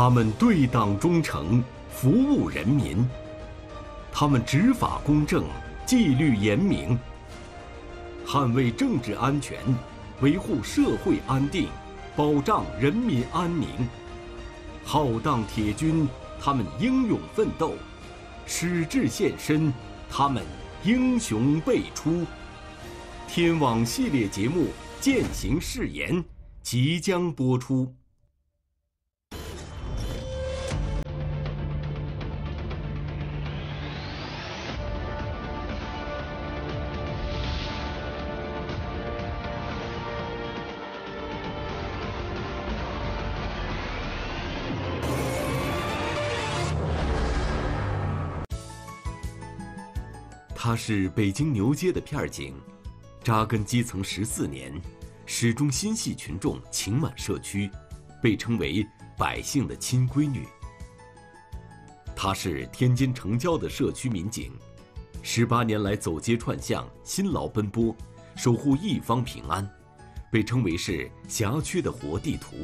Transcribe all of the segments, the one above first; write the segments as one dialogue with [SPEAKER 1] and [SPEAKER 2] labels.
[SPEAKER 1] 他们对党忠诚，服务人民；他们执法公正，纪律严明，捍卫政治安全，维护社会安定，保障人民安宁。浩荡铁军，他们英勇奋斗；矢志献身，他们英雄辈出。天网系列节目《践行誓言》即将播出。他是北京牛街的片警，扎根基层十四年，始终心系群众，情满社区，被称为百姓的亲闺女。他是天津城郊的社区民警，十八年来走街串巷，辛劳奔波，守护一方平安，被称为是辖区的活地图。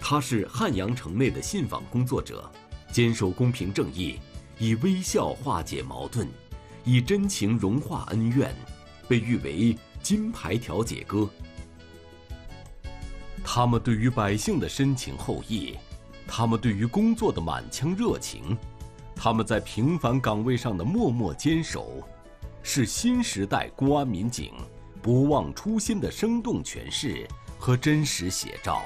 [SPEAKER 1] 他是汉阳城内的信访工作者，坚守公平正义。以微笑化解矛盾，以真情融化恩怨，被誉为“金牌调解哥”。他们对于百姓的深情厚谊，他们对于工作的满腔热情，他们在平凡岗位上的默默坚守，是新时代公安民警不忘初心的生动诠释和真实写照。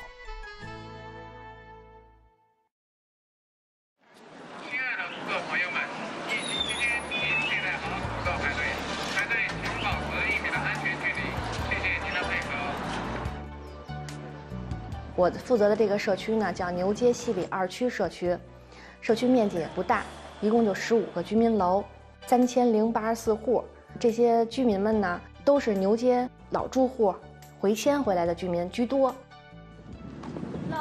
[SPEAKER 2] 负责的这个社区呢，叫牛街西里二区社区，社区面积也不大，一共就十五个居民楼，三千零八十四户。这些居民们呢，都是牛街老住户，回迁回来的居民居多。冷。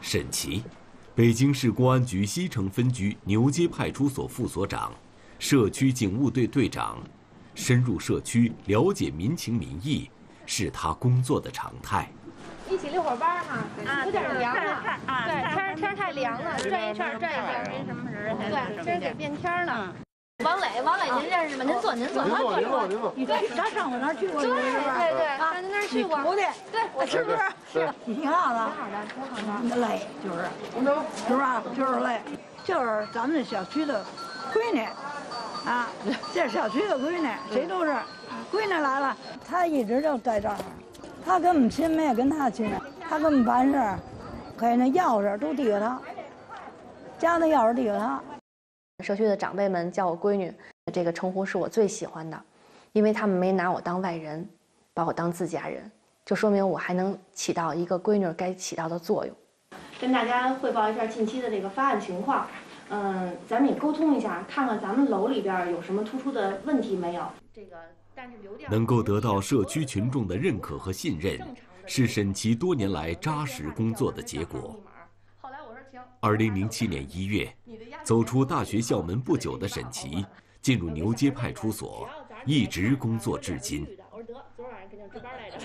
[SPEAKER 1] 沈琦，北京市公安局西城分局牛街派出所副所长，社区警务队队长。深入社区，了解民情民意，是他工作的常态。
[SPEAKER 2] 一起遛会儿弯哈，啊，有点凉了，对，天天太凉了，转一圈转一圈，没什么人，对，今儿得变天了。王磊，王磊，您认识吗？您坐，您坐，您坐，您坐，您坐。你他上我那儿去过，对对对，上您那儿去过。徒弟，对，我是不是？是。你挺好的，挺好的，挺好的。累就是，是吧？就是累，就是咱们小区的闺女。啊，这小区的闺女，谁都是，闺女来了，她一直就在这儿，她跟我们亲，没有跟她亲，她跟我们办事，给那钥匙都递给她，家的钥匙递给她。社区的长辈们叫我闺女，这个称呼是我最喜欢的，因为他们没拿我当外人，把我当自家人，就说明我还能起到一个闺女该起到的作用。跟大家汇报一下近期的这个发案情况。嗯，咱们也沟通一下，看看咱们楼里边有什么突出的问题没有。这个，但是有点
[SPEAKER 1] 能够得到社区群众的认可和信任，是沈琦多年来扎实工作的结果。后来我说行。二零零七年一月，走出大学校门不久的沈琦，进入牛街派出所，一直工作至今。我说得，昨晚上肯定值班来着。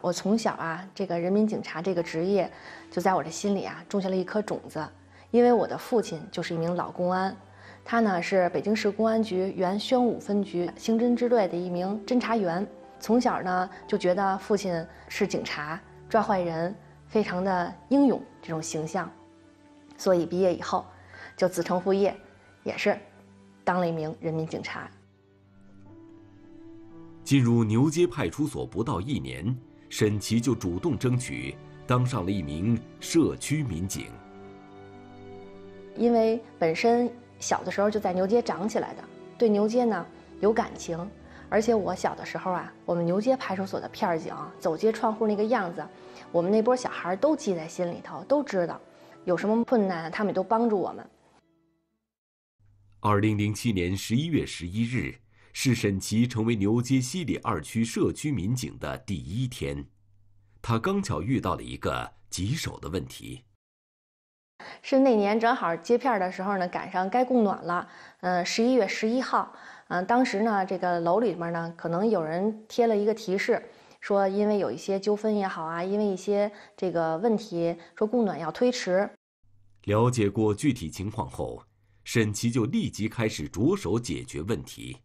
[SPEAKER 2] 我从小啊，这个人民警察这个职业，就在我这心里啊，种下了一颗种子。因为我的父亲就是一名老公安，他呢是北京市公安局原宣武分局刑侦支队的一名侦查员。从小呢就觉得父亲是警察，抓坏人，非常的英勇这种形象，所以毕业以后就子承父业，也是当了一名人民警察。
[SPEAKER 1] 进入牛街派出所不到一年，沈琦就主动争取当上了一名社区民警。
[SPEAKER 2] 因为本身小的时候就在牛街长起来的，对牛街呢有感情，而且我小的时候啊，我们牛街派出所的片警走街串户那个样子，我们那波小孩都记在心里头，都知道有什么困难，他们都帮助我们。
[SPEAKER 1] 二零零七年十一月十一日是沈琦成为牛街西里二区社区民警的第一天，他刚巧遇到了一个棘手的问题。
[SPEAKER 2] 是那年正好接片的时候呢，赶上该供暖了。嗯，十一月十一号，嗯，当时呢，这个楼里面呢，可能有人贴了一个提示，说因为有一些纠纷也好啊，因为一些这个问题，说供暖要推迟。
[SPEAKER 1] 了解过具体情况后，沈琦就立即开始着手解决问题。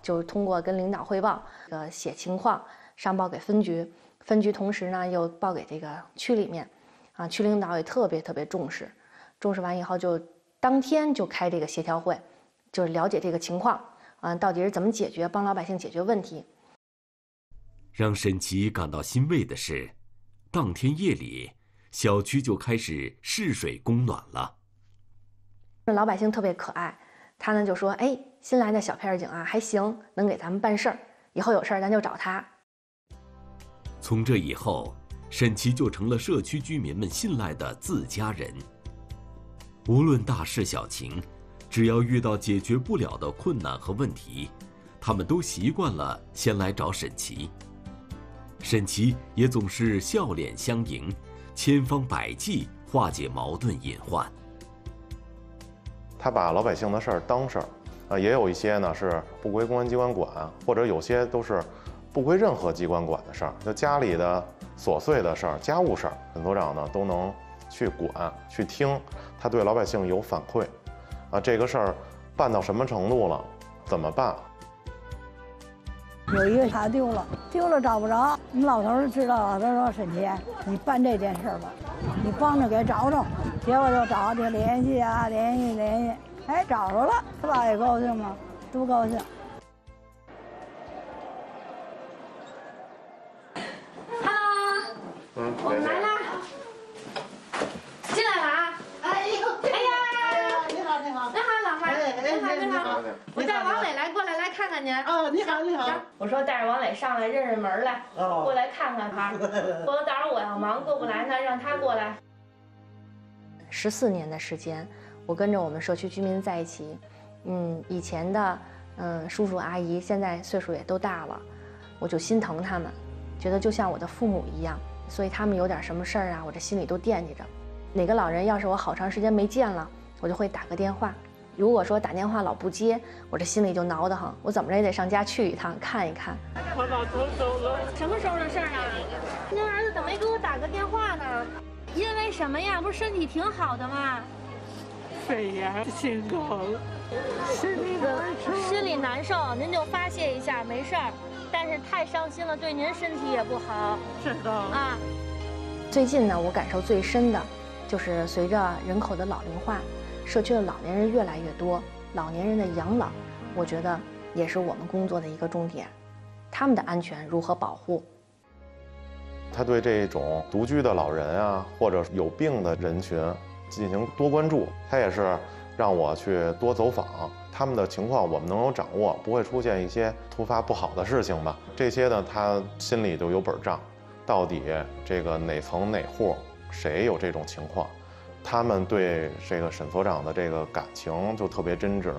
[SPEAKER 2] 就是通过跟领导汇报，呃，写情况上报给分局，分局同时呢又报给这个区里面，啊，区领导也特别特别重视，重视完以后就当天就开这个协调会，就是了解这个情况，啊，到底是怎么解决，帮老百姓解决问题。
[SPEAKER 1] 让沈琦感到欣慰的是，当天夜里，小区就开始试水供暖了。
[SPEAKER 2] 老百姓特别可爱，他呢就说：“哎。”新来的小片警啊，还行，能给咱们办事儿。以后有事儿咱就找他。
[SPEAKER 1] 从这以后，沈琦就成了社区居民们信赖的自家人。无论大事小情，只要遇到解决不了的困难和问题，他们都习惯了先来找沈琦。沈琦也总是笑脸相迎，千方百计化解矛盾隐患。
[SPEAKER 3] 他把老百姓的事儿当事儿。啊，也有一些呢是不归公安机关管，或者有些都是不归任何机关管的事儿，就家里的琐碎的事儿、家务事儿，沈所长呢都能去管、去听，他对老百姓有反馈。啊，这个事儿办到什么程度了？怎么办？
[SPEAKER 4] 有一个卡丢了，丢了找不着，我们老头儿知道了，他说：“沈杰，你办这件事儿吧，你帮着给找找。”结果就找，就联系啊，联系联系。哎，找着了，他爸也高兴吗？多高兴！
[SPEAKER 2] 我们来啦，进来了啊！哎呦，哎呀，你好，你好，你好，老妈，你好，你好，我带王磊来，过来来看看您。
[SPEAKER 5] 哦，你好，你好。
[SPEAKER 2] 我说带着王磊上来认认门来，过来看看他。不能到时候我要忙过不来呢，让他过来。十四年的时间。我跟着我们社区居民在一起，嗯，以前的嗯叔叔阿姨现在岁数也都大了，我就心疼他们，觉得就像我的父母一样，所以他们有点什么事儿啊，我这心里都惦记着。哪个老人要是我好长时间没见了，我就会打个电话。如果说打电话老不接，我这心里就挠得慌，我怎么着也得上家去一趟看一看。
[SPEAKER 5] 我老头走了，
[SPEAKER 2] 什么时候的事儿啊？您儿子怎么没给我打个电话呢？因为什么呀？不是身体挺好的吗？
[SPEAKER 5] 肺炎心高，心里难受。
[SPEAKER 2] 心里难受，您就发泄一下，没事儿。但是太伤心了，对您身体也不好。
[SPEAKER 5] 是的啊。
[SPEAKER 2] 最近呢，我感受最深的，就是随着人口的老龄化，社区的老年人越来越多，老年人的养老，我觉得也是我们工作的一个重点。他们的安全如何保护？
[SPEAKER 3] 他对这种独居的老人啊，或者有病的人群。进行多关注，他也是让我去多走访他们的情况，我们能有掌握，不会出现一些突发不好的事情吧？这些呢，他心里就有本账，到底这个哪层哪户谁有这种情况，他们对这个沈所长的这个感情就特别真挚。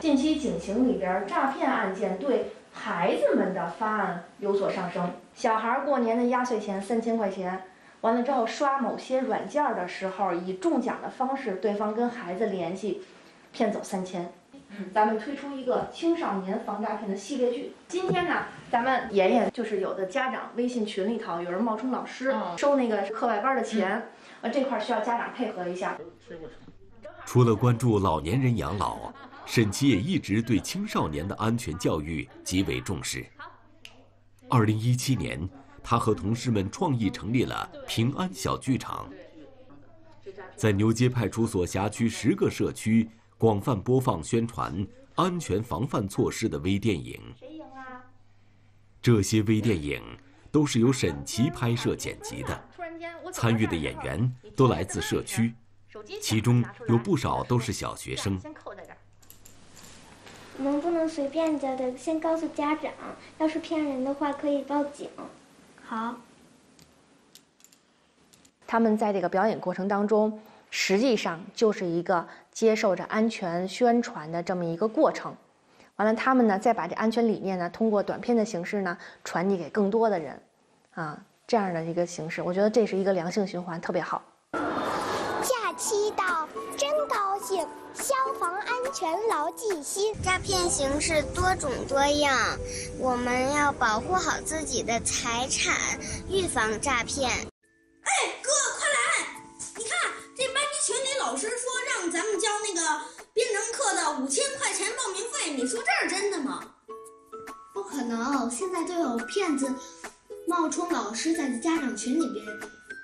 [SPEAKER 2] 近期警情里边诈骗案件对孩子们的发案有所上升，小孩过年的压岁钱三千块钱。完了之后，刷某些软件的时候，以中奖的方式，对方跟孩子联系，骗走三千。咱们推出一个青少年防诈骗的系列剧。今天呢，咱们妍妍就是有的家长微信群里头有人冒充老师收那个课外班的钱，呃，这块需要家长配合一下。
[SPEAKER 1] 除了关注老年人养老，沈琦也一直对青少年的安全教育极为重视。二零一七年。他和同事们创意成立了平安小剧场，在牛街派出所辖区十个社区广泛播放宣传安全防范措施的微电影。这些微电影都是由沈琦拍摄剪辑的，参与的演员都来自社区，其中有不少都是小学生。
[SPEAKER 6] 能不能随便着的先告诉家长？要是骗人的话，可以报警。好，
[SPEAKER 2] 他们在这个表演过程当中，实际上就是一个接受着安全宣传的这么一个过程。完了，他们呢再把这安全理念呢，通过短片的形式呢，传递给更多的人，啊，这样的一个形式，我觉得这是一个良性循环，特别好。
[SPEAKER 6] 假期到，真。
[SPEAKER 7] 高兴，消防安全牢记心。
[SPEAKER 6] 诈骗形式多种多样，我们要保护好自己的财产，预防诈骗。
[SPEAKER 8] 哎，哥，快来！你看这班级群里老师说让咱们交那个编程课的五千块钱报名费，你说这是真的吗？
[SPEAKER 9] 不可能，现在都有骗子冒充老师在家长群里边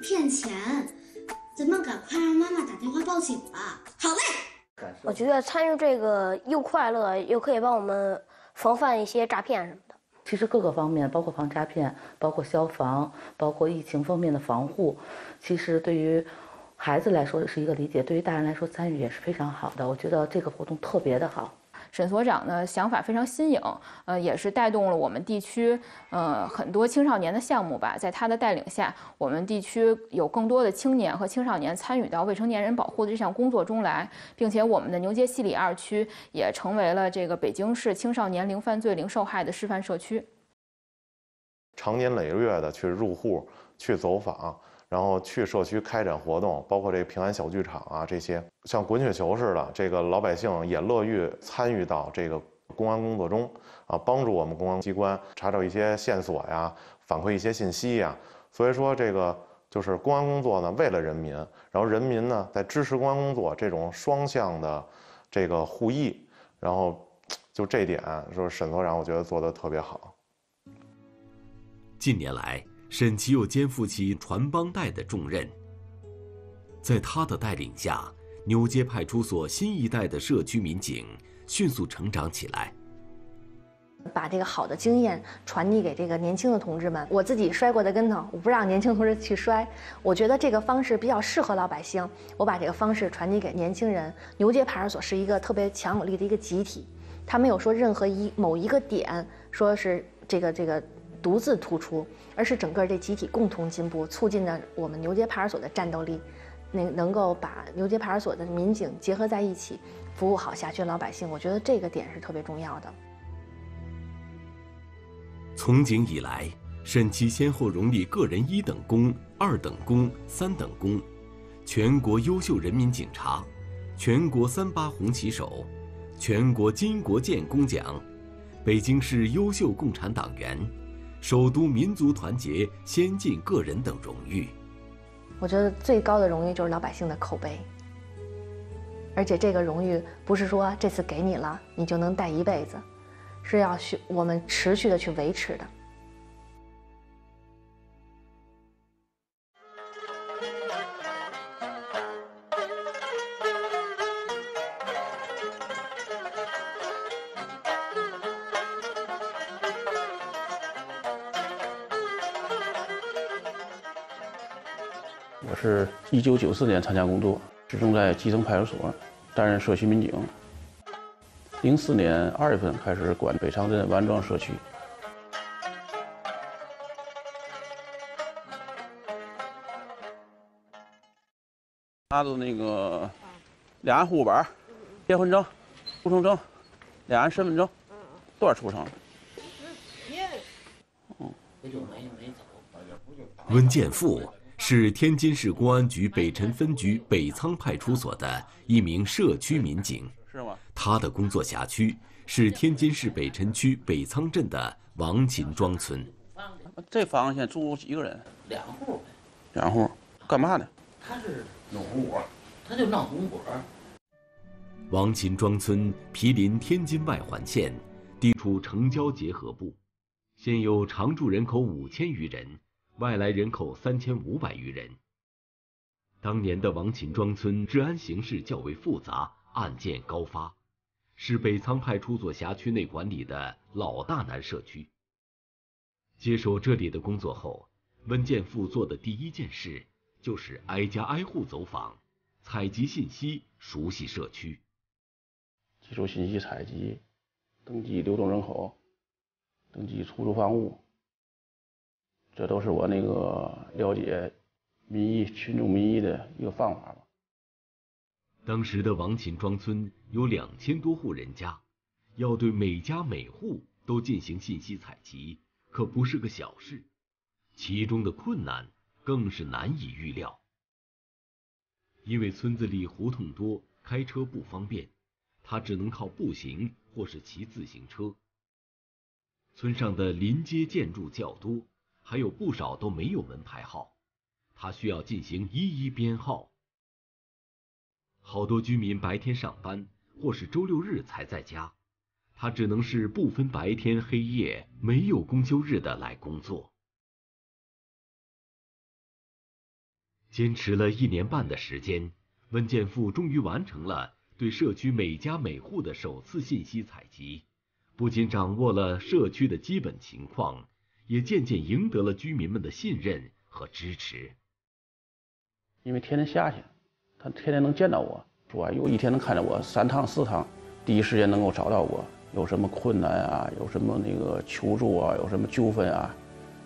[SPEAKER 9] 骗钱。咱们赶快让妈妈打电话报警吧。
[SPEAKER 8] 好嘞。
[SPEAKER 10] 我觉得参与这个又快乐，又可以帮我们防范一些诈骗什么的。
[SPEAKER 11] 其实各个方面，包括防诈骗，包括消防，包括疫情方面的防护，其实对于孩子来说是一个理解，对于大人来说参与也是非常好的。我觉得这个活动特别的好。
[SPEAKER 12] 沈所长呢想法非常新颖，呃，也是带动了我们地区呃很多青少年的项目吧。在他的带领下，我们地区有更多的青年和青少年参与到未成年人保护的这项工作中来，并且我们的牛街西里二区也成为了这个北京市青少年零犯罪、零受害的示范社区。
[SPEAKER 3] 长年累月的去入户、去走访。然后去社区开展活动，包括这平安小剧场啊，这些像滚雪球似的，这个老百姓也乐于参与到这个公安工作中啊，帮助我们公安机关查找一些线索呀，反馈一些信息呀。所以说，这个就是公安工作呢，为了人民，然后人民呢在支持公安工作，这种双向的这个互益，然后就这点，就是沈所长，我觉得做的特别好。
[SPEAKER 1] 近年来。沈琦又肩负起传帮带的重任，在他的带领下，牛街派出所新一代的社区民警迅速成长起来。
[SPEAKER 10] 把这个好的经验传递给这个年轻的同志们。我自己摔过的跟头，我不让年轻同志去摔。我觉得这个方式比较适合老百姓，我把这个方式传递给年轻人。牛街派出所是一个特别强有力的一个集体，他没有说任何一某一个点说是这个这个。独自突出，而是整个这集体共同进步，促进了我们牛街派出所的战斗力，能能够把牛街派出所的民警结合在一起，服务好辖区老百姓。我觉得这个点是特别重要的。
[SPEAKER 1] 从警以来，沈琦先后荣立个人一等功、二等功、三等功，全国优秀人民警察，全国三八红旗手，全国巾帼建功奖，北京市优秀共产党员。首都民族团结先进个人等荣誉，
[SPEAKER 10] 我觉得最高的荣誉就是老百姓的口碑。而且这个荣誉不是说这次给你了，你就能带一辈子，是要去我们持续的去维持的。
[SPEAKER 13] 一九九四年参加工作，始终在基层派出所担任社区民警。零四年二月份开始管北长镇王庄社区。他的那个两岸户口本、结婚证、出生证、两岸身份证，多少出生？
[SPEAKER 1] 嗯，温建富。是天津市公安局北辰分局北仓派出所的一名社区民警，
[SPEAKER 13] 是吗？
[SPEAKER 1] 他的工作辖区是天津市北辰区北仓镇的王秦庄村。
[SPEAKER 13] 这房子现在住几个人？
[SPEAKER 14] 两户呗。
[SPEAKER 13] 两户，干嘛的？
[SPEAKER 14] 他是农活，他就闹红果。
[SPEAKER 1] 王秦庄村毗邻天津外环线，地处城郊结合部，现有常住人口五千余人。外来人口三千五百余人。当年的王秦庄村治安形势较为复杂，案件高发，是北仓派出所辖区内管理的老大难社区。接手这里的工作后，温建富做的第一件事就是挨家挨户走访，采集信息，熟悉社区，
[SPEAKER 13] 接收信息采集，登记流动人口，登记出租房屋。这都是我那个了解民意、群众民意的一个方法吧。
[SPEAKER 1] 当时的王秦庄村有两千多户人家，要对每家每户都进行信息采集，可不是个小事，其中的困难更是难以预料。因为村子里胡同多，开车不方便，他只能靠步行或是骑自行车。村上的临街建筑较多，还有不少都没有门牌号，他需要进行一一编号。好多居民白天上班或是周六日才在家，他只能是不分白天黑夜、没有公休日的来工作。坚持了一年半的时间，温建富终于完成了对社区每家每户的首次信息采集，不仅掌握了社区的基本情况，也渐渐赢得了居民们的信任和支持。
[SPEAKER 13] 因为天天下去，他天天能见到我，说有一天能看见我三趟四趟，第一时间能够找到我，有什么困难啊，有什么那个求助啊，有什么纠纷啊，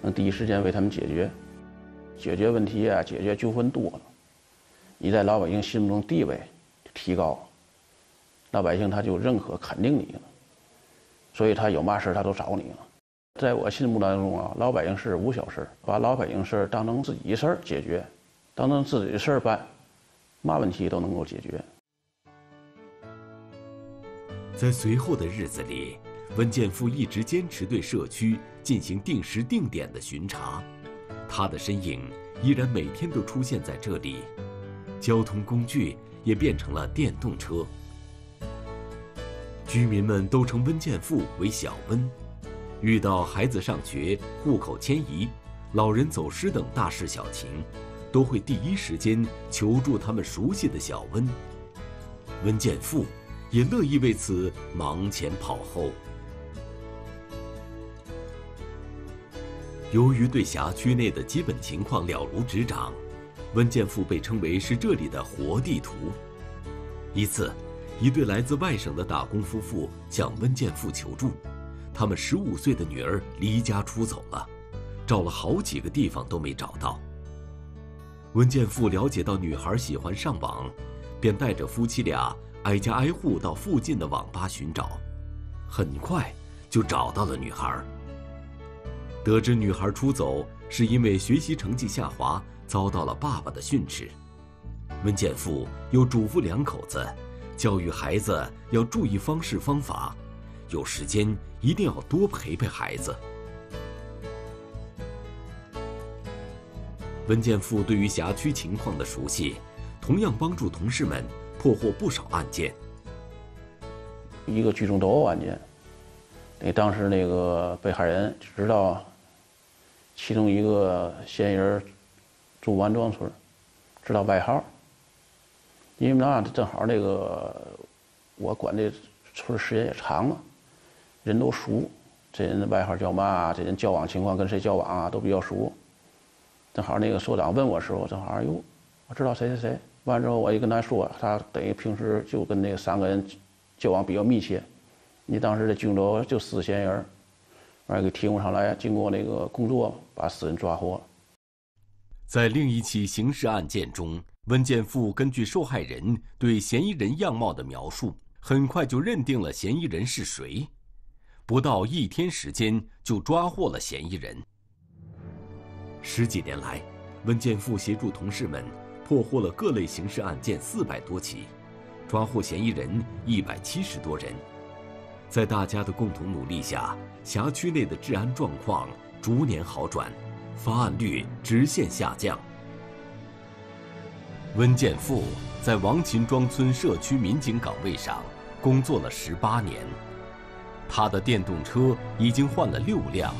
[SPEAKER 13] 能第一时间为他们解决。解决问题啊，解决纠纷多了，你在老百姓心目中地位提高，老百姓他就认可肯定你了，所以他有嘛事他都找你了。在我心目当中啊，老百姓事无小事把老百姓事当成自己的事儿解决，当成自己的事儿办，嘛问题都能够解决。
[SPEAKER 1] 在随后的日子里，温建富一直坚持对社区进行定时定点的巡查。他的身影依然每天都出现在这里，交通工具也变成了电动车。居民们都称温建富为小温，遇到孩子上学、户口迁移、老人走失等大事小情，都会第一时间求助他们熟悉的小温。温建富也乐意为此忙前跑后。由于对辖区内的基本情况了如指掌，温建富被称为是这里的活地图。一次，一对来自外省的打工夫妇向温建富求助，他们十五岁的女儿离家出走了，找了好几个地方都没找到。温建富了解到女孩喜欢上网，便带着夫妻俩挨家挨户到附近的网吧寻找，很快就找到了女孩。得知女孩出走是因为学习成绩下滑，遭到了爸爸的训斥。温建富又嘱咐两口子，教育孩子要注意方式方法，有时间一定要多陪陪孩子。温建富对于辖区情况的熟悉，同样帮助同事们破获不少案件。
[SPEAKER 13] 一个聚众斗殴案件，那当时那个被害人知道。其中一个嫌疑人住王庄村，知道外号。因为那正好那个我管这村时间也长了，人都熟，这人的外号叫嘛？这人交往情况跟谁交往啊？都比较熟。正好那个所长问我时候，正好哟，我知道谁谁谁。完之后我一跟他说，他等于平时就跟那三个人交往比较密切。你当时的军州就四嫌疑人。完给提供上来，经过那个工作，把死人抓获。
[SPEAKER 1] 在另一起刑事案件中，温建富根据受害人对嫌疑人样貌的描述，很快就认定了嫌疑人是谁。不到一天时间，就抓获了嫌疑人。十几年来，温建富协助同事们破获了各类刑事案件四百多起，抓获嫌疑人一百七十多人。在大家的共同努力下，辖区内的治安状况逐年好转，发案率直线下降。温建富在王秦庄村社区民警岗位上工作了十八年，他的电动车已经换了六辆，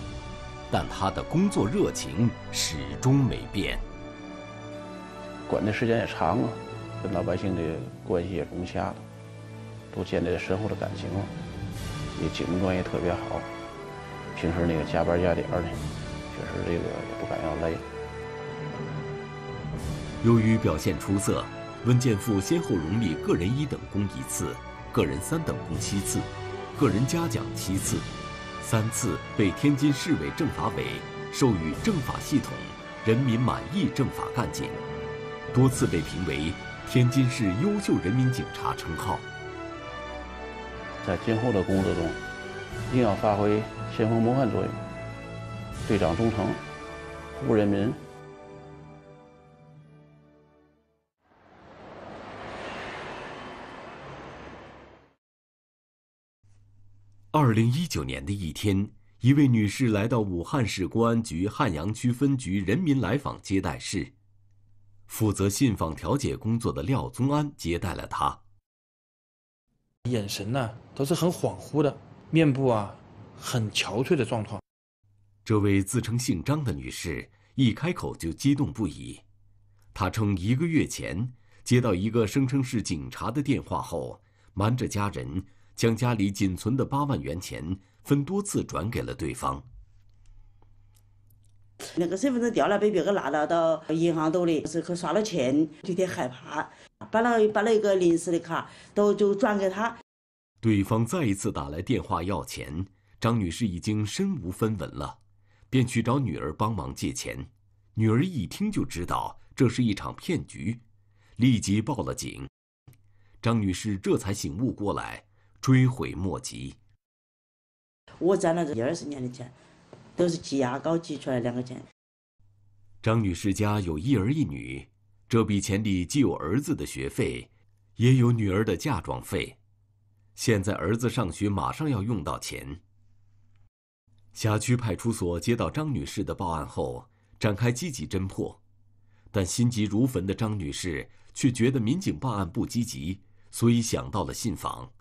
[SPEAKER 1] 但他的工作热情始终没变。
[SPEAKER 13] 管的时间也长了，跟老百姓的关系也融洽了，都建立了深厚的感情了。也警民关系特别好，平时那个加班加点的，确实这个也不敢要累。
[SPEAKER 1] 由于表现出色，温建富先后荣立个人一等功一次，个人三等功七次，个人嘉奖七次，三次被天津市委政法委授予政法系统人民满意政法干警，多次被评为天津市优秀人民警察称号。
[SPEAKER 13] 在今后的工作中，一定要发挥先锋模范作用，对党忠诚，服务人民。
[SPEAKER 1] 二零一九年的一天，一位女士来到武汉市公安局汉阳区分局人民来访接待室，负责信访调解工作的廖宗安接待了她。
[SPEAKER 15] 眼神呢都是很恍惚的，面部啊很憔悴的状况。
[SPEAKER 1] 这位自称姓张的女士一开口就激动不已，她称一个月前接到一个声称是警察的电话后，瞒着家人。将家里仅存的八万元钱分多次转给了对方。
[SPEAKER 16] 那个身份证掉了，被别个拿了到银行兜里，是去刷了钱，有点害怕，办了办了一个临时的卡都就转给他。
[SPEAKER 1] 对方再一次打来电话要钱，张女士已经身无分文了，便去找女儿帮忙借钱。女儿一听就知道这是一场骗局，立即报了警。张女士这才醒悟过来。追悔莫及。
[SPEAKER 16] 我攒了这一二十年的钱，都是挤牙膏挤出来两个钱。
[SPEAKER 1] 张女士家有一儿一女，这笔钱里既有儿子的学费，也有女儿的嫁妆费。现在儿子上学马上要用到钱。辖区派出所接到张女士的报案后，展开积极侦破，但心急如焚的张女士却觉得民警报案不积极，所以想到了信访。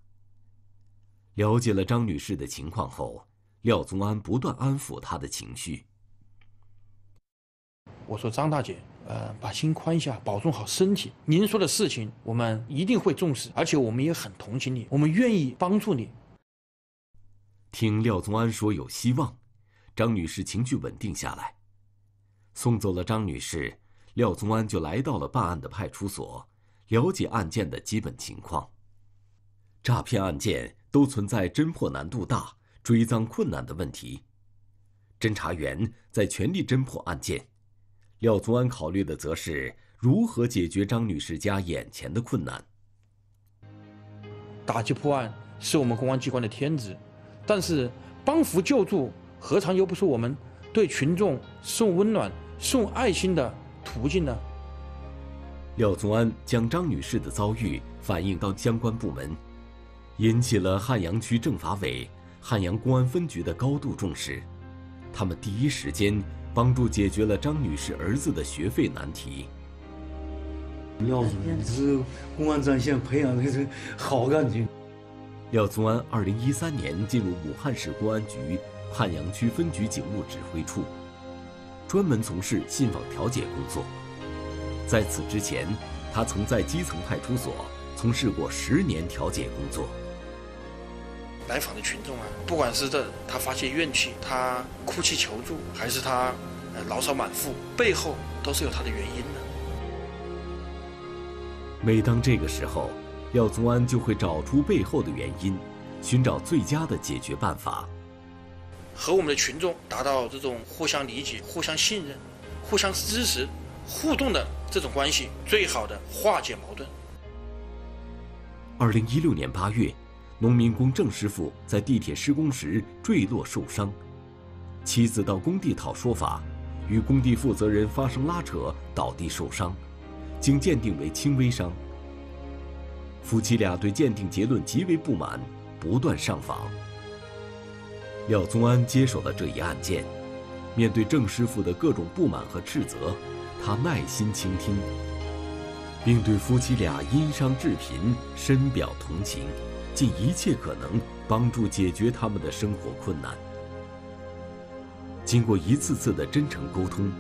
[SPEAKER 1] 了解了张女士的情况后，廖宗安不断安抚她的情绪。
[SPEAKER 15] 我说：“张大姐，呃，把心宽下，保重好身体。您说的事情，我们一定会重视，而且我们也很同情你，我们愿意帮助你。”
[SPEAKER 1] 听廖宗安说有希望，张女士情绪稳定下来。送走了张女士，廖宗安就来到了办案的派出所，了解案件的基本情况。诈骗案件。都存在侦破难度大、追赃困难的问题。侦查员在全力侦破案件，廖宗安考虑的则是如何解决张女士家眼前的困难。
[SPEAKER 15] 打击破案是我们公安机关的天职，但是帮扶救助何尝又不是我们对群众送温暖、送爱心的途径呢？
[SPEAKER 1] 廖宗安将张女士的遭遇反映到相关部门。引起了汉阳区政法委、汉阳公安分局的高度重视，他们第一时间帮助解决了张女士儿子的学费难题。
[SPEAKER 17] 廖总，你是公安战线培养的这好干警。
[SPEAKER 1] 廖宗安二零一三年进入武汉市公安局汉阳区分局警务指挥处，专门从事信访调解工作。在此之前，他曾在基层派出所从事过十年调解工作。
[SPEAKER 15] 来访的群众啊，不管是这他发泄怨气，他哭泣求助，还是他呃牢骚满腹，背后都是有他的原因的。
[SPEAKER 1] 每当这个时候，廖宗安就会找出背后的原因，寻找最佳的解决办法，
[SPEAKER 15] 和我们的群众达到这种互相理解、互相信任、互相支持、互动的这种关系，最好的化解矛盾。
[SPEAKER 1] 二零一六年八月。农民工郑师傅在地铁施工时坠落受伤，妻子到工地讨说法，与工地负责人发生拉扯，倒地受伤，经鉴定为轻微伤。夫妻俩对鉴定结论极为不满，不断上访。廖宗安接手了这一案件，面对郑师傅的各种不满和斥责，他耐心倾听，并对夫妻俩因伤致贫深表同情。尽一切可能帮助解决他们的生活困难。经过一次次的真诚沟通，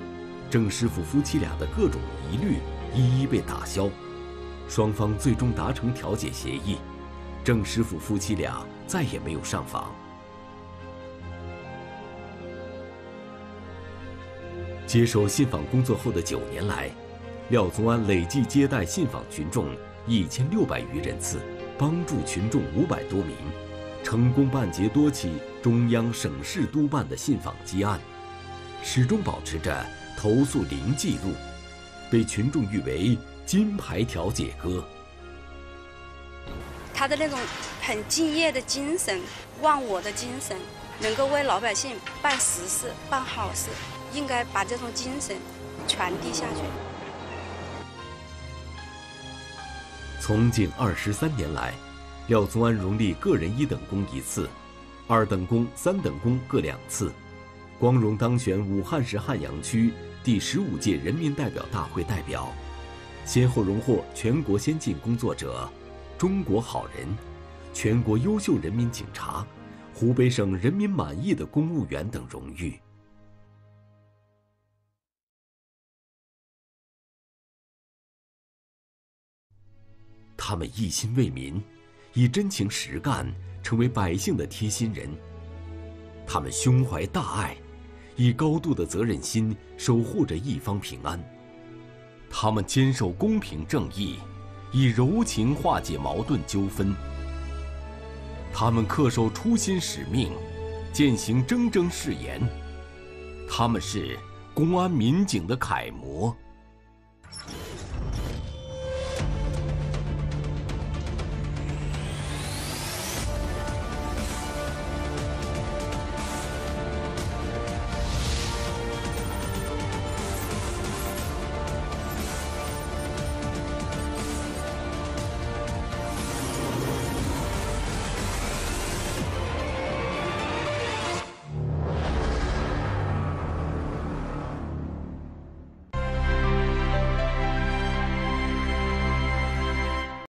[SPEAKER 1] 郑师傅夫妻俩的各种疑虑一一被打消，双方最终达成调解协议，郑师傅夫妻俩再也没有上访。接手信访工作后的九年来，廖宗安累计接待信访群众一千六百余人次。帮助群众五百多名，成功办结多起中央、省市督办的信访积案，始终保持着投诉零记录，被群众誉为“金牌调解哥”。
[SPEAKER 18] 他的那种很敬业的精神、忘我的精神，能够为老百姓办实事、办好事，应该把这种精神传递下去。
[SPEAKER 1] 从警二十三年来，廖宗安荣立个人一等功一次，二等功、三等功各两次，光荣当选武汉市汉阳区第十五届人民代表大会代表，先后荣获全国先进工作者、中国好人、全国优秀人民警察、湖北省人民满意的公务员等荣誉。他们一心为民，以真情实干成为百姓的贴心人。他们胸怀大爱，以高度的责任心守护着一方平安。他们坚守公平正义，以柔情化解矛盾纠纷。他们恪守初心使命，践行铮铮誓言。他们是公安民警的楷模。